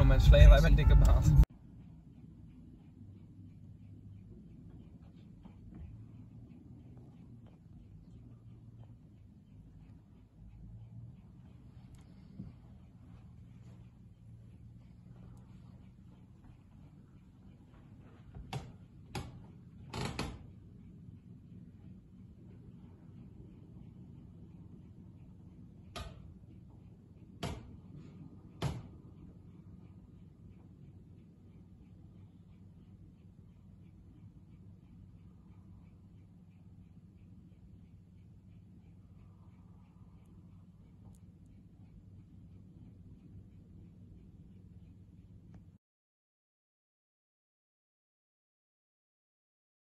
om mensen hersenaandoening. Wij met dikke baas.